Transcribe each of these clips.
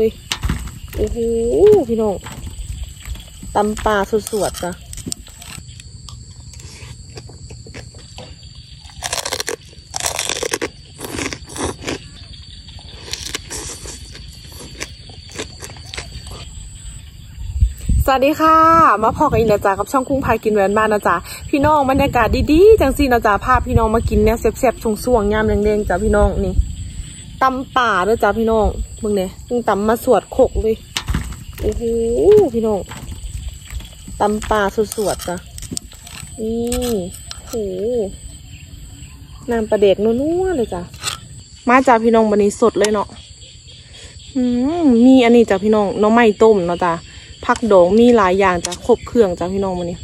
เฮ้ยโอ้โหพี่น้องตำปลาสดๆจ้ะสวัสดีค่ะ มาพอกันอีกนะจ๊ะกับช่องคุ้งพายกินแหวนบ้านนะจ๊ะพี่น้องบรรยากาศดีๆจังสีนะจ๊ะพาพพี่น้องมากินเนี่ยแซ่บๆช่วงๆยามแดงๆจ้ะพี่น้องนี่ ตำป่าด้วยจ้ะพี่น้องมึงเนี่ยมึงตำมาสวดขกเลยโอ้โหพี่น้องตำปลาสดๆจ้ะนี่โอ้โหน้ำปลาเด็กนัวๆเลยจ้ะมาจาพี่น้องบันนี้สดเลยเนาะอมีอันนี้จ้ะพี่น้องน้องไม้ต้มเนาะจ้ะผักดองมีหลายอย่างจ้ะครบเครื่องจ้ะพี่น้องวันนี้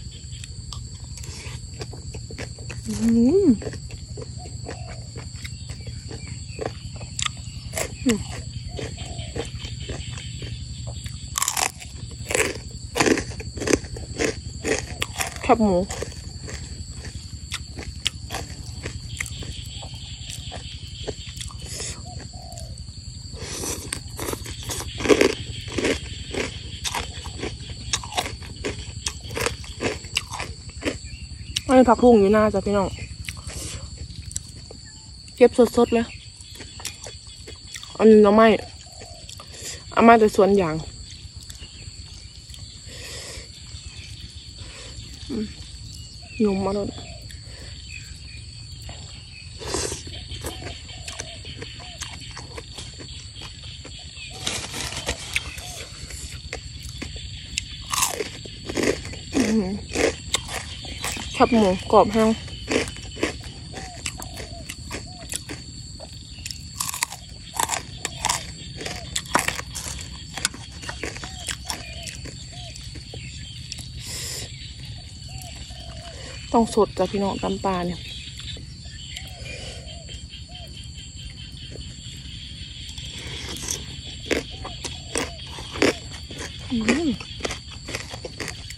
อืมอืมแคบหมูอันนี้ผักบุ้งอยู่หน้าจ้ะพี่น้อง เก็บสดๆเลย อันนี้เราไม่เอามาแต่สวนยางยมมาแล้วอื้อหือแคบหมูกรอบแห้ง ต้องสดจ้ะพี่น้องตำปลาเนี่ย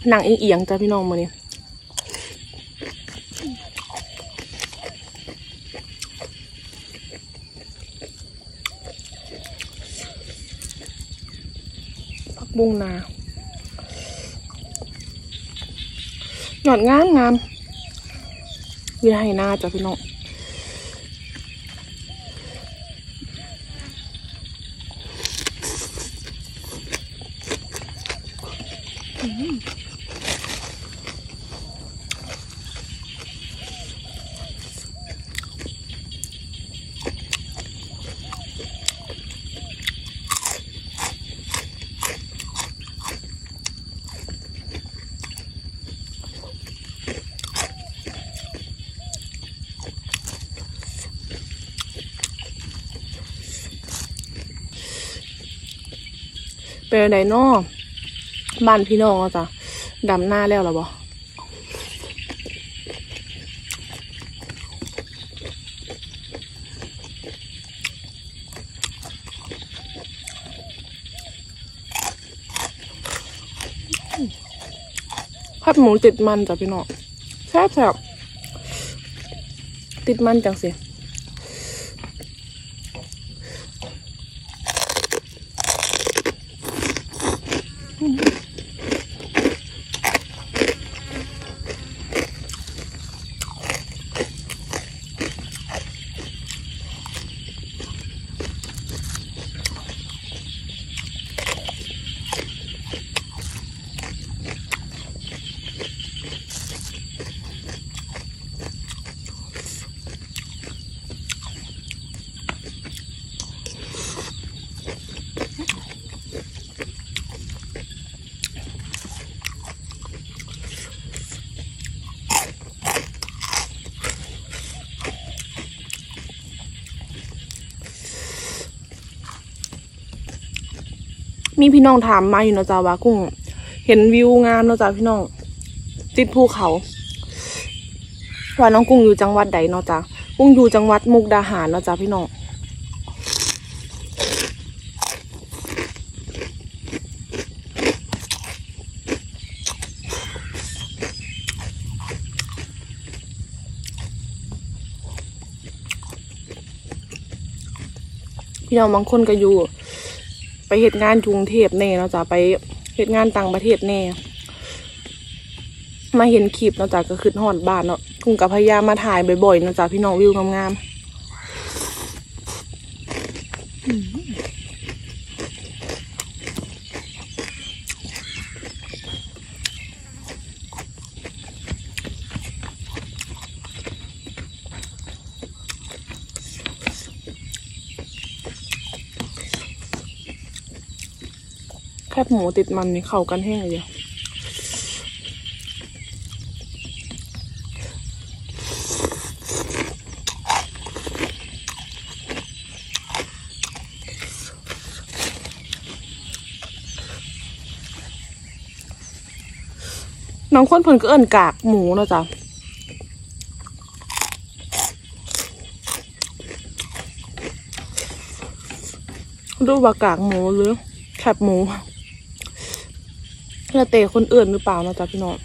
หนังเอียงๆจ้ะพี่น้องมาเนี่ยผักบุ้งนาหยอดงามงาม อยู่ให้หน้าจ้ะพี่น้อง เป็นไดโนอบ้านพี่น้องอะจ้ะดำหน้าแล้วหรอบ่ผัดหมูติดมันจ้ะพี่น้องแซ่บแซ่บติดมันจังสิ มีพี่น้องถามมาอยู่เนาะจ๊ะว่ากุ้ง เห็นวิวงามเนาะจ๊ะพี่น้อง ติดภูเขาว่าน้องกุ้งอยู่จังหวัดใดเนาะจ๊ะกุ้งอยู่จังหวัดมุกดาหารเนาะจ๊ะพี่น้องพี่น้องบางคนก็อยู่ เหตุงานกรุงเทพแน่เนาะจ้ะไปเหตุงานต่างประเทศแน่ มาเห็นคลิปเนาะจ้ะก็คือหอดบ้านเนาะกุ้งกับพยายามมาถ่ายบ่อยๆเนาะจ้ะพี่น้องวิวงามๆ คบหมูติดมันนี่เข้ากันแห้งเลยน้องคนเพิ่นก็เอิ้นกากหมูนะจ้ะดูว่ากากหมูหรือแคบหมู แล้วแต่คนอื่นหรือเปล่านะจ๊ะพี่น้อง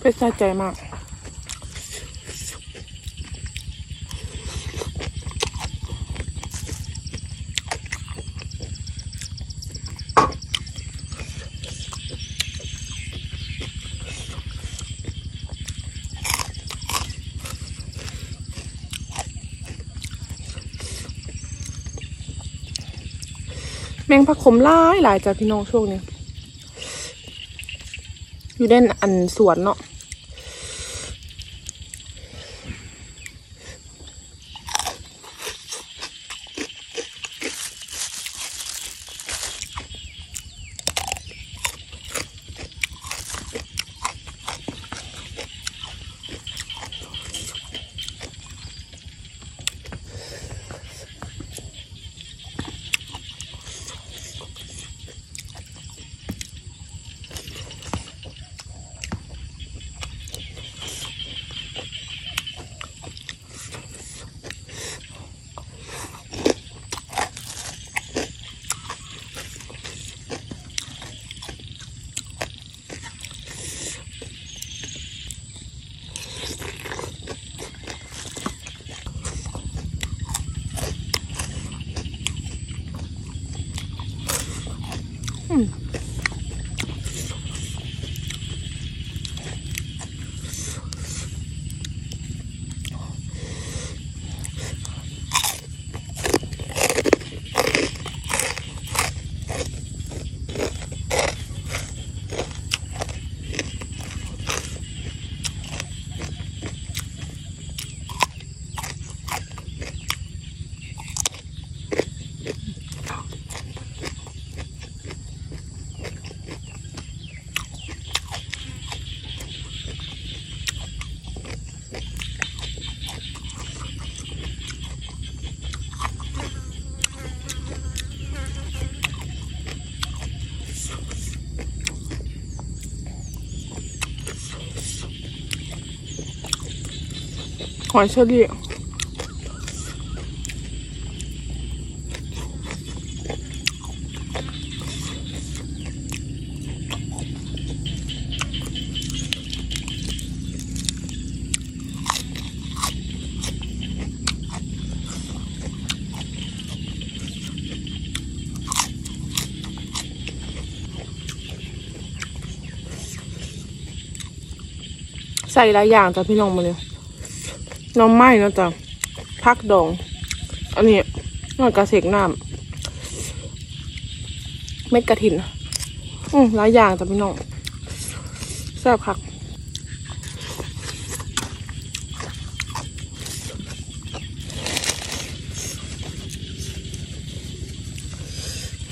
เป็นใจใจมาก แมงผักขมหลายหลายจ้ะพี่น้องช่วงนี้ อยู่ในอันสวนเนาะ หอยเชอรี่ใส่หลายอย่างจ้ะพี่น้องมาเลย น้ำไหม้นะจ๊ะพักดอง อันนี้นอยกระเสกน้ำเม็ดกระถิน อืมหลายอย่างจ้ะพี่น้องแซ่บคัก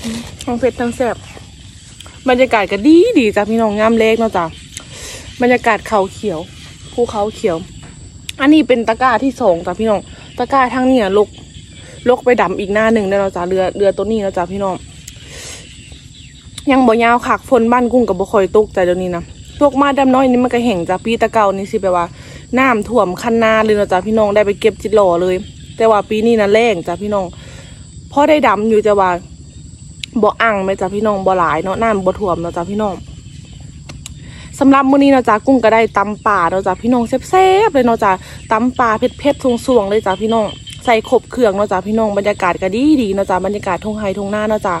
อืมทั้งเผ็ดทั้งแซ่บบรรยากาศก็ดีดีจ้ะพี่น้องงามเล็กเนาะจ้ะบรรยากาศเขาเขียวภูเขาเขียว อันนี้เป็นตะกร้าที่สองจ้ะพี่น้อง ตะกร้าทั้งเนี่ยลกลกไปดำอีกหน้าหนึ่งได้แล้วจ้ะเรือเรือตัวนี้แล้วจ้ะพี่น้อง ยังบ่ยาวคักฝนบ้านกุ้งกับบ่คอยตกใจเดี๋ยวนี้นะตกมาดำน้อยนี่มันก็แห้งจ้ะปีตะเก่านี่สิแปลว่าน้ำท่วมคันนาเลยนะจ้ะพี่น้องได้ไปเก็บจิโลเลย แต่ว่าปีนี้นะแรงจ้ะพี่น้องพอได้ดำอยู่จะว่าบ่อังไหมจ้ะพี่น้องบ่หลายเนาะน้ำบ่ท่วมเนาะจ้ะพี่น้อง สำหรับมื้อนี้เนาะจ้ะกุ้งก็ได้ตำป่าเนาะจ้ะพี่น้องแซ่บๆเลยเนาะจ้ะตำป่าเผ็ดๆสวงๆเลยจ้ะพี่น้องใส่ครบเครื่องเนาะจ้ะพี่น้องบรรยากาศก็ดีดีๆเนาะจ้ะบรรยากาศทงไฮทุ่งนาเนาะจ้ะ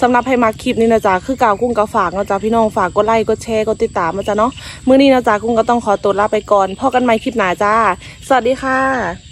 สำหรับให้มาคลิปนี้นะจ๊ะคือกาวกุ้งกาฝากนะจ๊ะพี่น้องฝากกดไลค์กดแชร์กดติดตามนะจ๊ะเนาะมื้อนี้นะจ๊ะกุ้งก็ต้องขอตัวลาไปก่อนพอกันใหม่คลิปหน้าจ้า สวัสดีค่ะ